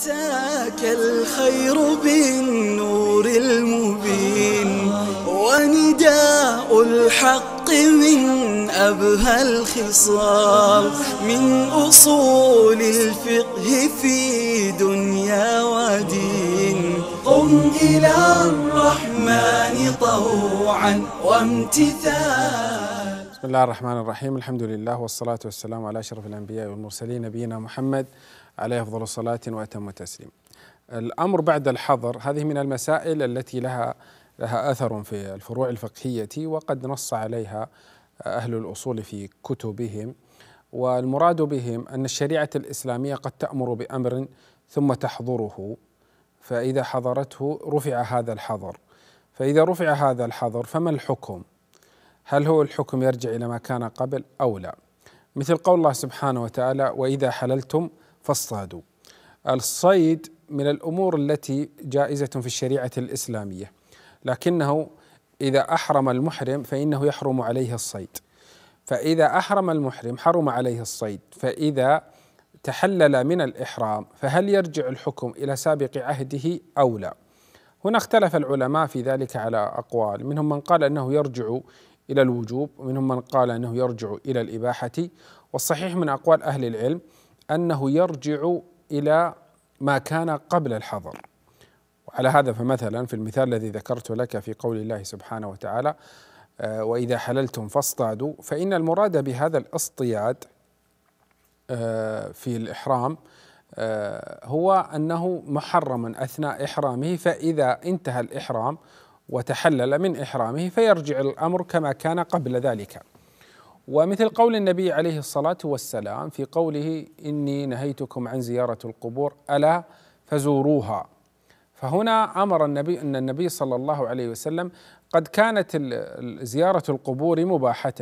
أتاك الخير بالنور المبين ونداء الحق من أبهى الخصال. من أصول الفقه في دنيا ودين. قم إلى الرحمن طوعا وامتثال بسم الله الرحمن الرحيم. الحمد لله والصلاة والسلام على أشرف الأنبياء والمرسلين نبينا محمد عليه أفضل الصلاة وأتم التسليم. الأمر بعد الحظر هذه من المسائل التي لها لها أثر في الفروع الفقهية وقد نص عليها أهل الأصول في كتبهم. والمراد بهم أن الشريعة الإسلامية قد تأمر بأمر ثم تحظره فإذا حضرته رفع هذا الحظر. فإذا رفع هذا الحظر فما الحكم؟ هل هو الحكم يرجع إلى ما كان قبل أو لا؟ مثل قول الله سبحانه وتعالى: وإذا حللتم فاصطادوا. الصيد من الأمور التي جائزة في الشريعة الإسلامية، لكنه إذا أحرم المحرم فإنه يحرم عليه الصيد. فإذا أحرم المحرم حرم عليه الصيد، فإذا تحلل من الإحرام فهل يرجع الحكم إلى سابق عهده أو لا؟ هنا اختلف العلماء في ذلك على أقوال، منهم من قال أنه يرجع إلى الوجوب ومنهم من قال أنه يرجع إلى الإباحة. والصحيح من أقوال أهل العلم أنه يرجع إلى ما كان قبل الحظر. وعلى هذا فمثلا في المثال الذي ذكرت لك في قول الله سبحانه وتعالى وإذا حللتم فاصطادوا فإن المراد بهذا الاصطياد في الإحرام هو أنه محرم أثناء إحرامه فإذا انتهى الإحرام وتحلل من إحرامه فيرجع الأمر كما كان قبل ذلك. ومثل قول النبي عليه الصلاة والسلام في قوله إني نهيتكم عن زيارة القبور ألا فزوروها. فهنا أمر النبي أن النبي صلى الله عليه وسلم قد كانت زيارة القبور مباحة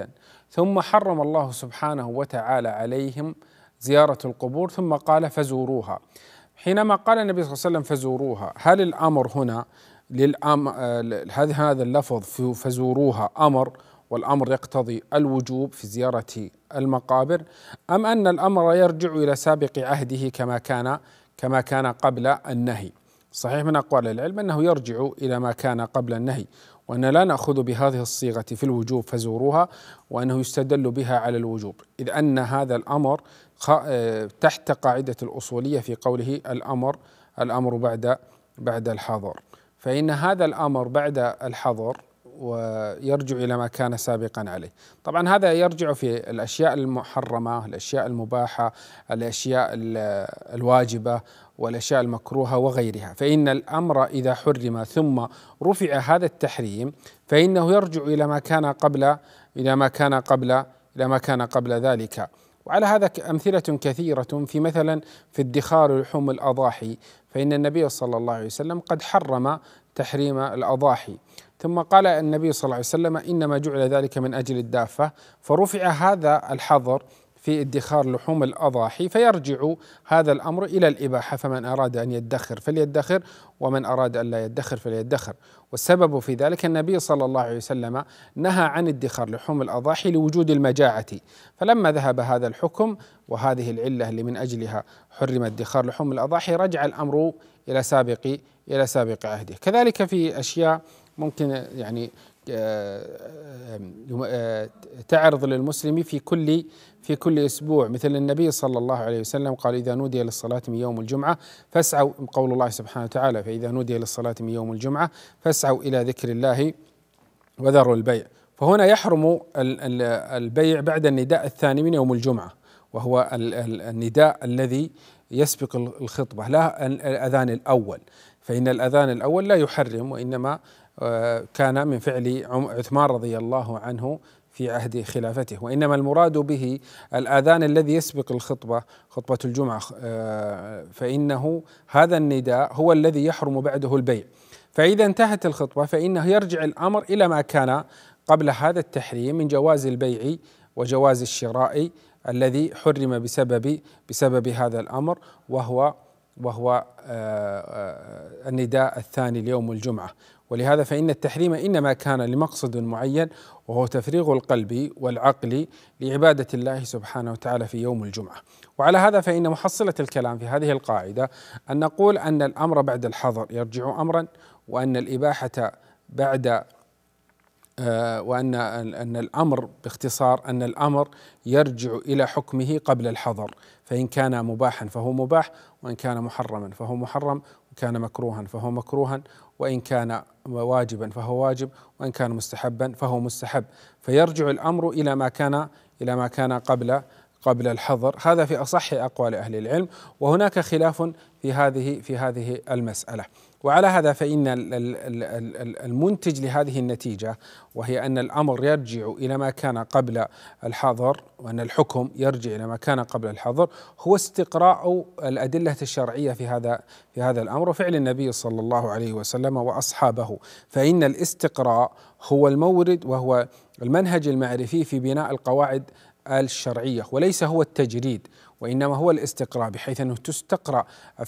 ثم حرم الله سبحانه وتعالى عليهم زيارة القبور ثم قال فزوروها. حينما قال النبي صلى الله عليه وسلم فزوروها هل الأمر هنا للأم هذا هذا اللفظ فزوروها أمر والأمر يقتضي الوجوب في زيارة المقابر. أم أن الأمر يرجع إلى سابق عهده كما كان كما كان قبل النهي. صحيح من أقوال العلم أنه يرجع إلى ما كان قبل النهي وأن لا نأخذ بهذه الصيغة في الوجوب فزوروها وأنه يستدل بها على الوجوب. إذ أن هذا الأمر تحت قاعدة الأصولية في قوله الامر الأمر بعد بعد الحظر فإن هذا الأمر بعد الحظر ويرجع إلى ما كان سابقا عليه. طبعا هذا يرجع في الأشياء المحرمة الأشياء المباحة الأشياء الواجبة والأشياء المكروهة وغيرها. فإن الأمر إذا حرم ثم رفع هذا التحريم فإنه يرجع إلى ما كان قبل إلى ما كان قبل إلى ما كان قبل ذلك. وعلى هذا أمثلة كثيرة في مثلا في ادخار لحوم الأضاحي فإن النبي صلى الله عليه وسلم قد حرم تحريم الأضاحي. ثم قال النبي صلى الله عليه وسلم إنما جعل ذلك من أجل الدافة فرفع هذا الحظر في ادخار لحوم الأضاحي فيرجع هذا الأمر إلى الإباحة فمن أراد أن يدخر فليدخر ومن أراد أن لا يدخر فليدخر. والسبب في ذلك النبي صلى الله عليه وسلم نهى عن ادخار لحوم الأضاحي لوجود المجاعة. فلما ذهب هذا الحكم وهذه العلة اللي من أجلها حرم ادخار لحوم الأضاحي رجع الأمر إلى سابق إلى سابق عهده. كذلك في أشياء ممكن يعني تعرض للمسلم في كل في كل أسبوع. مثل النبي صلى الله عليه وسلم قال إذا نودي للصلاه من يوم الجمعة فاسعوا قول الله سبحانه وتعالى. فإذا نودي للصلاه من يوم الجمعة فاسعوا إلى ذكر الله وذروا البيع. فهنا يحرم البيع بعد النداء الثاني من يوم الجمعة وهو النداء الذي يسبق الخطبة لا الأذان الأول. فإن الأذان الأول لا يحرم وإنما كان من فعل عثمان رضي الله عنه في عهد خلافته. وإنما المراد به الآذان الذي يسبق الخطبة خطبة الجمعة فإنه هذا النداء هو الذي يحرم بعده البيع. فإذا انتهت الخطبة فإنه يرجع الأمر إلى ما كان قبل هذا التحريم من جواز البيع وجواز الشراء الذي حرم بسبب بسبب هذا الأمر وهو وهو آه، النداء الثاني ليوم الجمعة. ولهذا فإن التحريم إنما كان لمقصد معين وهو تفريغ القلب والعقل لعبادة الله سبحانه وتعالى في يوم الجمعة. وعلى هذا فإن محصلة الكلام في هذه القاعدة أن نقول أن الأمر بعد الحظر يرجع أمرا وأن الإباحة بعد آه، وأن أن الأمر باختصار أن الأمر يرجع إلى حكمه قبل الحظر فإن كان مباحا فهو مباح وإن كان محرما فهو محرم وكان مكروها فهو مكروها وإن كان واجبا فهو واجب وإن كان مستحبا فهو مستحب. فيرجع الأمر إلى ما كان إلى ما كان قبل قبل الحظر. هذا في أصح أقوال أهل العلم وهناك خلاف في هذه في هذه المسألة. وعلى هذا فإن المنتج لهذه النتيجة وهي أن الأمر يرجع إلى ما كان قبل الحظر وأن الحكم يرجع إلى ما كان قبل الحظر هو استقراء الأدلة الشرعية في هذا في هذا الأمر. وفعل النبي صلى الله عليه وسلم وأصحابه. فإن الاستقراء هو المورد وهو المنهج المعرفي في بناء القواعد الشرعية وليس هو التجريد وإنما هو الاستقراء بحيث أنه تستقرأ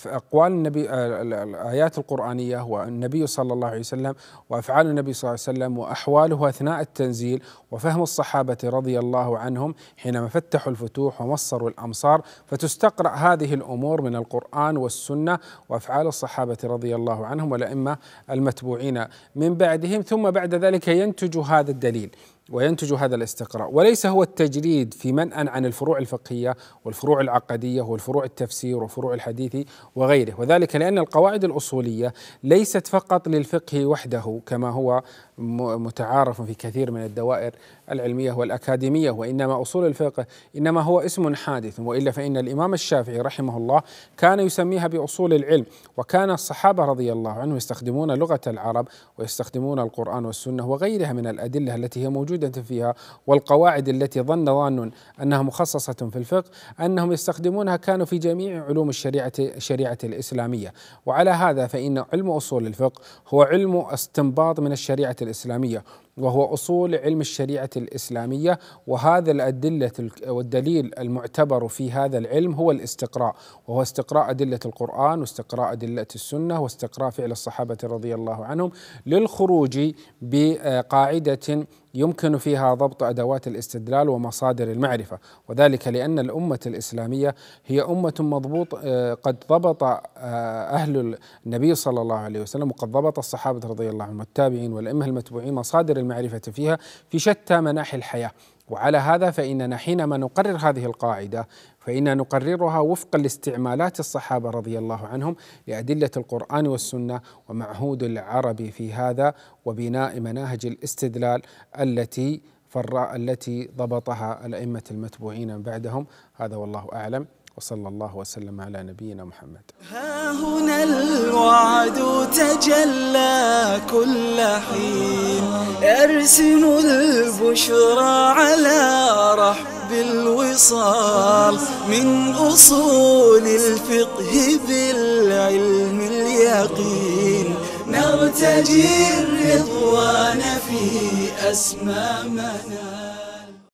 أقوال النبي الآيات القرآنية والنبي صلى الله عليه وسلم وأفعال النبي صلى الله عليه وسلم وأحواله أثناء التنزيل وفهم الصحابة رضي الله عنهم حينما فتحوا الفتوح ومصروا الأمصار. فتستقرأ هذه الأمور من القرآن والسنة وأفعال الصحابة رضي الله عنهم والأئمة المتبوعين من بعدهم ثم بعد ذلك ينتج هذا الدليل. وينتج هذا الاستقراء. وليس هو التجريد في منأ عن الفروع الفقهية والفروع العقدية والفروع التفسير وفروع الحديث وغيره. وذلك لأن القواعد الأصولية ليست فقط للفقه وحده كما هو متعارف في كثير من الدوائر العلمية والأكاديمية وإنما أصول الفقه إنما هو اسم حادث. وإلا فإن الإمام الشافعي رحمه الله كان يسميها بأصول العلم. وكان الصحابة رضي الله عنهم يستخدمون لغة العرب ويستخدمون القرآن والسنة وغيرها من الأدلة التي هي موجودة فيها والقواعد التي ظن ظان أنها مخصصة في الفقه أنهم يستخدمونها كانوا في جميع علوم الشريعة الشريعة الإسلامية. وعلى هذا فإن علم أصول الفقه هو علم استنباط من الشريعة الإسلامية. وهو أصول علم الشريعة الإسلامية وهذا الأدلة والدليل المعتبر في هذا العلم هو الاستقراء وهو استقراء أدلة القرآن واستقراء أدلة السنة واستقراء فعل الصحابة رضي الله عنهم للخروج بقاعدة يمكن فيها ضبط أدوات الاستدلال ومصادر المعرفة. وذلك لأن الأمة الإسلامية هي أمة مضبوط آه، قد ضبط آه، أهل النبي صلى الله عليه وسلم وقد ضبط الصحابة رضي الله عنهم والتابعين والأئمة المتبوعين مصادر المعرفة فيها في شتى مناحي الحياة. وعلى هذا فاننا حينما نقرر هذه القاعدة فإنا نقررها وفقا لاستعمالات الصحابة رضي الله عنهم لأدلة القرآن والسنة ومعهود العرب في هذا وبناء مناهج الاستدلال التي فر التي ضبطها الأئمة المتبوعين بعدهم. هذا والله أعلم. وصلى الله وسلم على نبينا محمد. ها هنا الوعد تجلى كل حين. يرسم البشرى على رحب الوصال. من أصول الفقه بالعلم اليقين. نرتجي الرضوان في أسمى منام